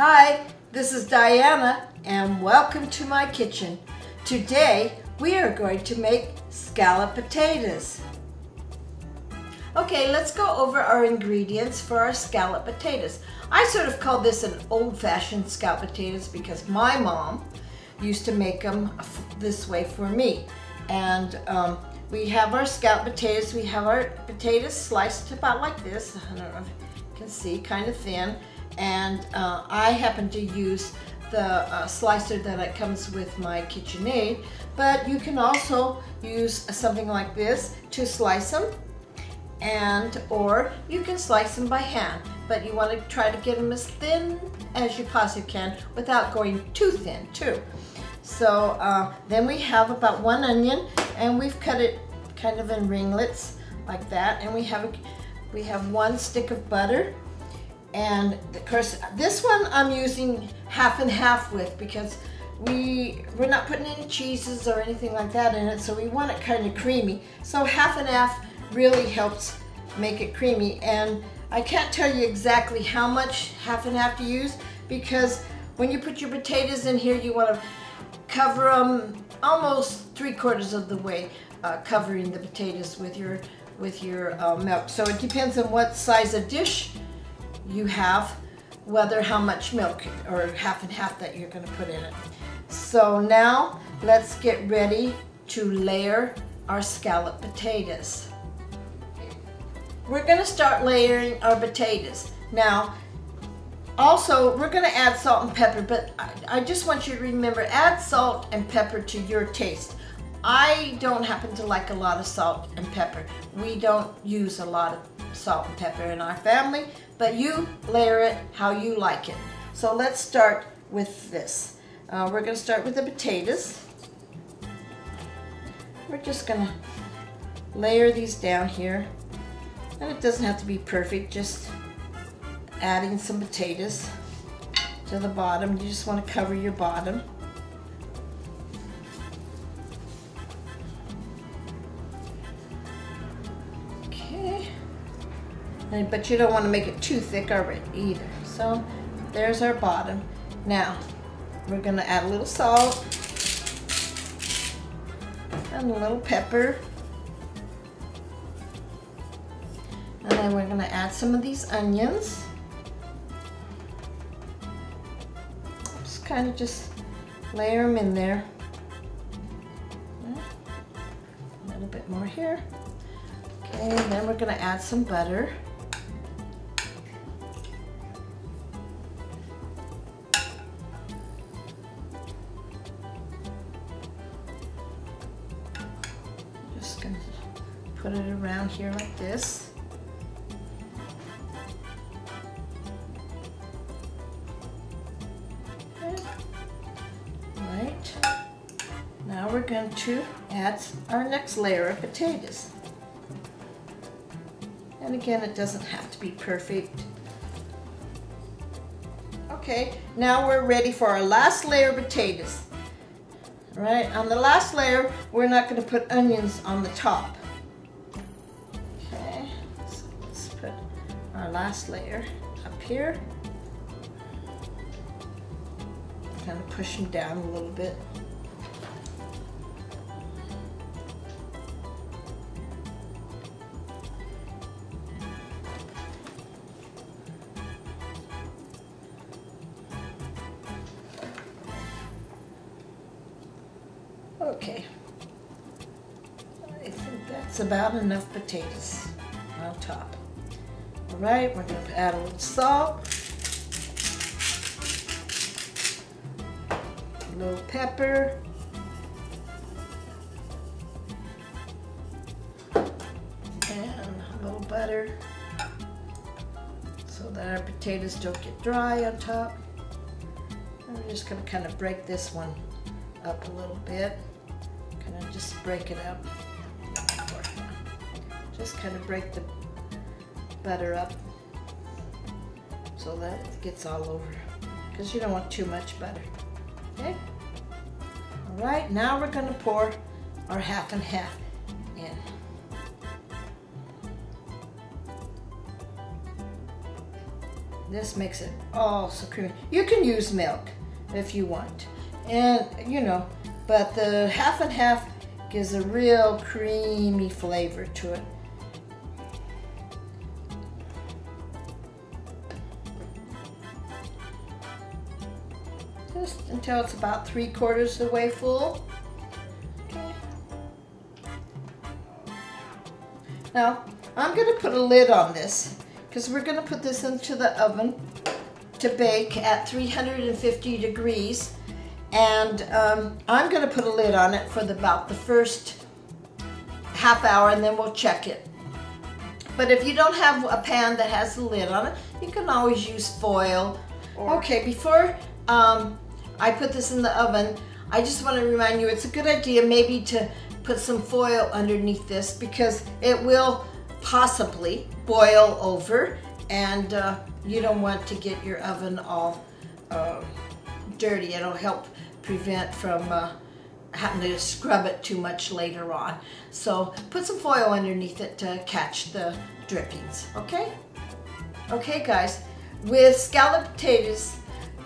Hi, this is Diana and welcome to my kitchen. Today we are going to make scallop potatoes. Okay, let's go over our ingredients for our scallop potatoes. I sort of call this an old-fashioned scallop potatoes because my mom used to make them this way for me. And um, we have our scallop potatoes. We have our potatoes sliced about like this. I don't know if you can see, kind of thin. And uh, I happen to use the uh, slicer that it comes with my KitchenAid, but you can also use something like this to slice them and or you can slice them by hand but you want to try to get them as thin as you possibly can without going too thin too. So uh, then we have about one onion and we've cut it kind of in ringlets like that and we have we have one stick of butter and of course this one I'm using half and half with because we we're not putting any cheeses or anything like that in it so we want it kind of creamy so half and half really helps make it creamy and I can't tell you exactly how much half and half to use because when you put your potatoes in here you want to cover them almost three quarters of the way, uh, covering the potatoes with your with your uh, milk. So it depends on what size of dish you have, whether how much milk or half and half that you're going to put in it. So now let's get ready to layer our scallop potatoes. We're going to start layering our potatoes. Now also, we're gonna add salt and pepper, but I, I just want you to remember, add salt and pepper to your taste. I don't happen to like a lot of salt and pepper. We don't use a lot of salt and pepper in our family, but you layer it how you like it. So let's start with this. Uh, we're gonna start with the potatoes. We're just gonna layer these down here. And it doesn't have to be perfect, just adding some potatoes to the bottom. You just want to cover your bottom. But you don't want to make it too thick either. So there's our bottom. Now we're going to add a little salt and a little pepper. And then we're going to add some of these onions. Just kind of just layer them in there. A little bit more here. Okay, and then we're going to add some butter. Put it around here like this. Alright. Now we're going to add our next layer of potatoes. And again, it doesn't have to be perfect. Okay, now we're ready for our last layer of potatoes. Right, on the last layer, we're not going to put onions on the top. Our last layer up here. Kind of push them down a little bit. Okay. I think that's about enough potatoes on top. Right, we're going to add a little salt, a little pepper, and a little butter so that our potatoes don't get dry on top. We're just going to kind of break this one up a little bit kind of just break it up. Just kind of break the butter up so that it gets all over because you don't want too much butter. Okay? All right, now we're going to pour our half and half in. This makes it all so creamy. You can use milk if you want. And, you know, but the half and half gives a real creamy flavor to it. Until it's about three quarters of the way full. Okay. Now, I'm going to put a lid on this because we're going to put this into the oven to bake at 350 degrees. And um, I'm going to put a lid on it for the, about the first half hour and then we'll check it. But if you don't have a pan that has a lid on it, you can always use foil. Okay, before um, I put this in the oven, I just want to remind you it's a good idea maybe to put some foil underneath this because it will possibly boil over and uh, you don't want to get your oven all uh, dirty. It'll help prevent from uh, having to scrub it too much later on. So put some foil underneath it to catch the drippings, okay? Okay guys, with scalloped potatoes,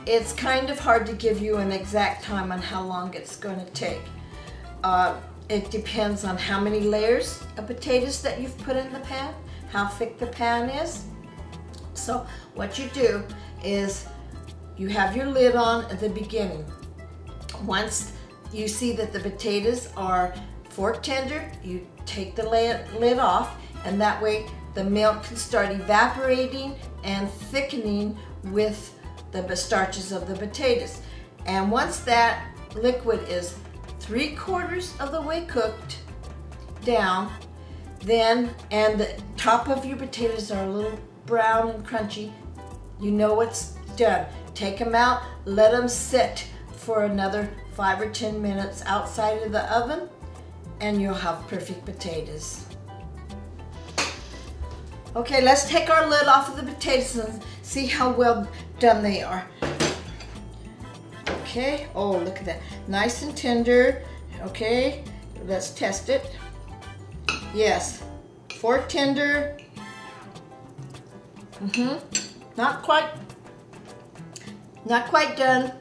it's kind of hard to give you an exact time on how long it's going to take. Uh, it depends on how many layers of potatoes that you've put in the pan, how thick the pan is. So what you do is you have your lid on at the beginning. Once you see that the potatoes are fork tender, you take the lid off and that way the milk can start evaporating and thickening with the starches of the potatoes. And once that liquid is three quarters of the way cooked down, then, and the top of your potatoes are a little brown and crunchy, you know it's done. Take them out, let them sit for another five or 10 minutes outside of the oven, and you'll have perfect potatoes. Okay, let's take our lid off of the potatoes and see how well done they are. Okay, oh, look at that. Nice and tender. Okay, let's test it. Yes, fork tender. Mm-hmm. Not quite, not quite done,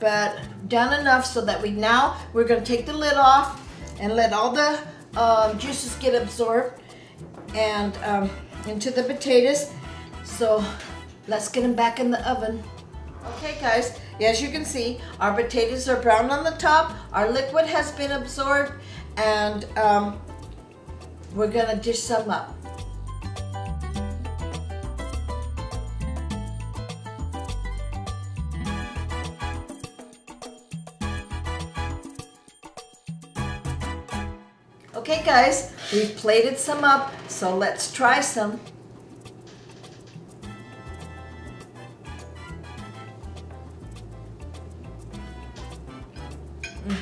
but done enough so that we now, we're gonna take the lid off and let all the um, juices get absorbed and um, into the potatoes. So let's get them back in the oven. Okay guys, as you can see, our potatoes are brown on the top, our liquid has been absorbed, and um, we're gonna dish some up. Okay guys, we've plated some up, so let's try some. Mm.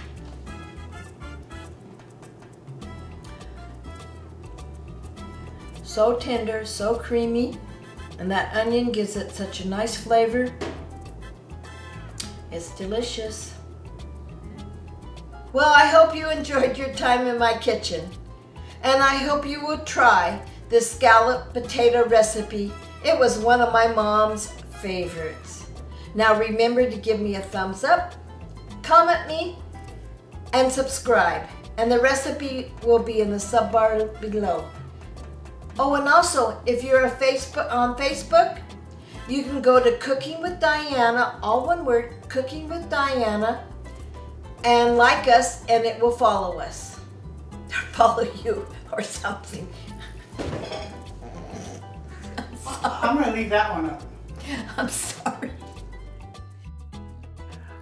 So tender, so creamy, and that onion gives it such a nice flavor. It's delicious. Well, I hope you enjoyed your time in my kitchen. And I hope you will try this scallop potato recipe. It was one of my mom's favorites. Now remember to give me a thumbs up, comment me, and subscribe. And the recipe will be in the sub bar below. Oh, and also, if you're Facebook on Facebook, you can go to Cooking with Diana, all one word, Cooking with Diana, and like us, and it will follow us. Or follow you, or something. I'm, I'm gonna leave that one up. I'm sorry.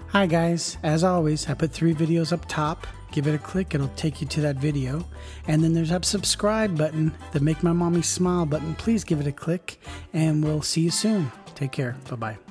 Hi guys, as always, I put three videos up top give it a click, it'll take you to that video. And then there's a subscribe button, the Make My Mommy Smile button. Please give it a click, and we'll see you soon. Take care. Bye bye.